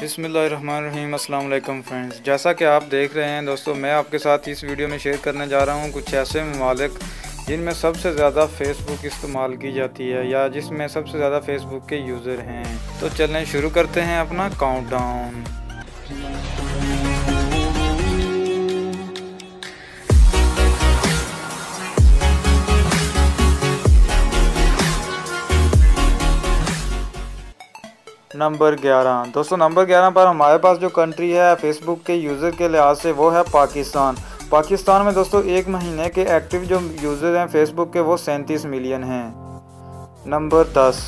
बिसमीम अल्लाम फ्रेंड्स। जैसा कि आप देख रहे हैं दोस्तों, मैं आपके साथ इस वीडियो में शेयर करने जा रहा हूँ कुछ ऐसे ममालिक जिनमें सबसे ज़्यादा फ़ेसबुक इस्तेमाल की जाती है या जिसमें सबसे ज़्यादा फ़ेसबुक के यूज़र हैं। तो चलें शुरू करते हैं अपना काउंटडाउन नंबर 11 दोस्तों, नंबर 11 पर हमारे पास जो कंट्री है फेसबुक के यूज़र के लिहाज से वो है पाकिस्तान। पाकिस्तान में दोस्तों, एक महीने के एक्टिव जो यूज़र हैं फेसबुक के, वो सैंतीस मिलियन हैं। नंबर 10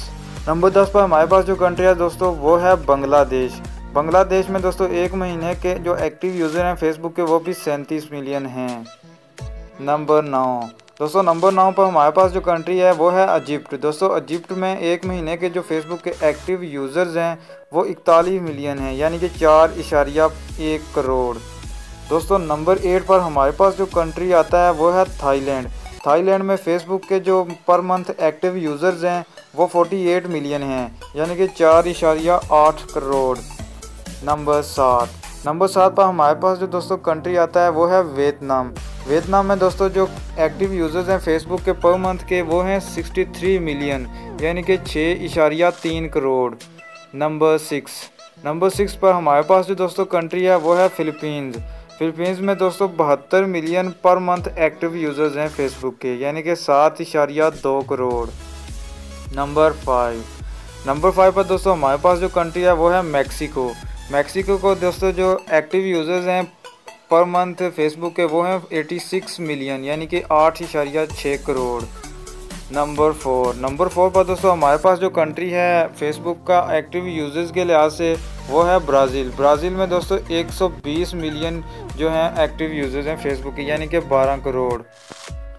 नंबर 10 पर हमारे पास जो कंट्री है दोस्तों, वो है बांग्लादेश। बांग्लादेश में दोस्तों, एक महीने के जो एक्टिव यूज़र हैं फेसबुक के, वो भी सैंतीस मिलियन हैं। नंबर नौ। दोस्तों नंबर नौ पर हमारे पास जो कंट्री है, वो है अजिप्ट दोस्तों अजिप्ट में एक महीने के जो फेसबुक के एक्टिव यूज़र्स हैं, वो इकतालीस मिलियन हैं, यानी कि चार इशारिया एक करोड़। दोस्तों नंबर एट पर हमारे पास जो कंट्री आता है, वो है थाईलैंड थाईलैंड में फेसबुक के जो पर मंथ एक्टिव यूज़र्स हैं, वो 48 मिलियन हैं, यानी कि चार इशारिया आठ करोड़। नंबर सात। नंबर सात पर हमारे पास जो दोस्तों कंट्री आता है, वो है वियतनाम वियतनाम में दोस्तों जो एक्टिव यूज़र्स हैं फेसबुक के पर मंथ के वो हैं 63 मिलियन यानी कि छः इशारिया तीन crore. Number six number six पर हमारे पास जो दोस्तों कंट्री है, वो है फ़िलीपींस फ़िलीपींस में दोस्तों बहत्तर million per month active users हैं फेसबुक के, यानी कि सात इशारिया दो crore. Number five number five पर दोस्तों हमारे पास जो कंट्री है, वो है मैक्सिको मैक्सिको को दोस्तों जो एक्टिव यूज़र्स हैं पर मंथ फेसबुक के वो हैं 86 मिलियन यानी कि आठ इशारिया छः crore. Number four number four पर दोस्तों, हमारे पास जो कंट्री है फेसबुक का एक्टिव यूज़र्स के लिहाज से, वो है ब्राज़ील ब्राज़ील में दोस्तों 120 मिलियन जो हैं एक्टिव यूज़र्स हैं फेसबुक के, यानी कि 12 करोड़।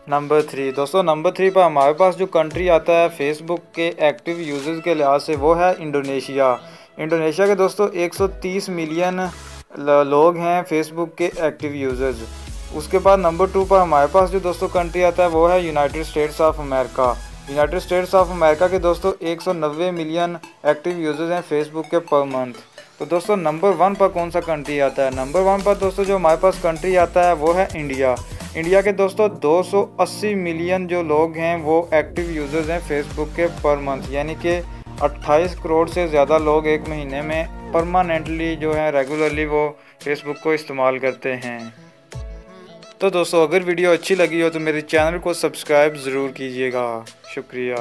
नंबर थ्री दोस्तों नंबर थ्री पर हमारे पास जो कंट्री आता है फेसबुक के एक्टिव यूज़र्स के लिहाज से, वो है इंडोनेशिया इंडोनेशिया के दोस्तों 130 मिलियन लोग हैं फेसबुक के एक्टिव यूज़र्स उसके बाद नंबर टू पर हमारे पास जो दोस्तों कंट्री आता है, वो है United States of America United States of America के दोस्तों 190 मिलियन एक्टिव यूज़र्स हैं फेसबुक के पर मंथ तो दोस्तों नंबर वन पर कौन सा कंट्री आता है? नंबर वन पर दोस्तों जो हमारे पास कंट्री आता है, वो है इंडिया इंडिया के दोस्तों 280 मिलियन जो लोग हैं, वो एक्टिव यूज़र्स हैं फेसबुक के पर मंथ यानी कि 28 करोड़ से ज़्यादा लोग एक महीने में परमानेंटली जो है रेगुलरली वो फेसबुक को इस्तेमाल करते हैं। तो दोस्तों, अगर वीडियो अच्छी लगी हो तो मेरे चैनल को सब्सक्राइब ज़रूर कीजिएगा। शुक्रिया।